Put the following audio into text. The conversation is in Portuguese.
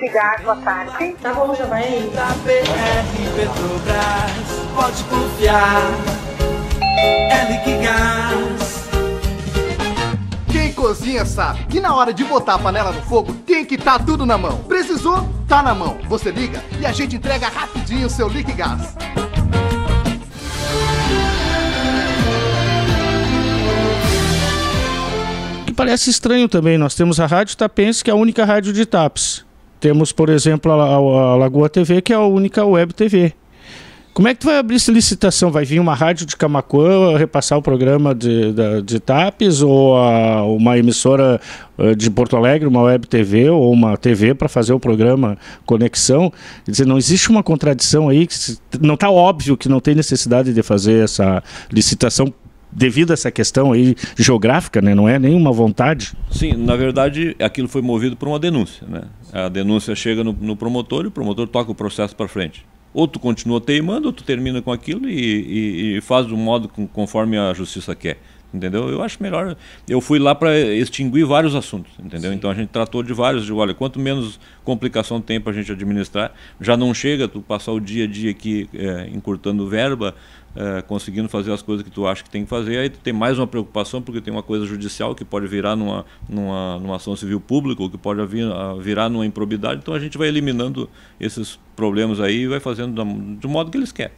Liquigás, boa tarde. Tá bom, já vai aí. Da BR Petrobras, pode confiar. É Liquigás. Quem cozinha sabe que na hora de botar a panela no fogo tem que estar tá tudo na mão. Precisou? Tá na mão. Você liga e a gente entrega rapidinho o seu Liquigás. parece estranho também. Nós temos a Rádio Tapense, que é a única rádio de TAPS. Temos, por exemplo, a, a, Lagoa TV, que é a única web TV. Como é que tu vai abrir essa licitação? Vai vir uma rádio de Camacuã repassar o programa de, de, de TAPES ou a, uma emissora eh, de Porto Alegre, uma web TV ou uma TV para fazer o programa Conexão? Quer dizer, não existe uma contradição aí? Não está óbvio que não tem necessidade de fazer essa licitação devido a essa questão aí geográfica, né? não é nenhuma vontade? Sim, na verdade aquilo foi movido por uma denúncia. Né? A denúncia chega no, no promotor e o promotor toca o processo para frente. Ou tu continua teimando, ou tu termina com aquilo e, e, e faz do modo com, conforme a justiça quer. Entendeu? Eu acho melhor. Eu fui lá para extinguir vários assuntos, entendeu? Sim. Então a gente tratou de vários. De, olha, quanto menos complicação tem para a gente administrar, já não chega tu passar o dia a dia aqui é, encurtando verba, é, conseguindo fazer as coisas que tu acha que tem que fazer, aí tu tem mais uma preocupação porque tem uma coisa judicial que pode virar numa, numa, numa ação civil pública ou que pode vir, virar numa improbidade. Então a gente vai eliminando esses problemas aí e vai fazendo do modo que eles querem.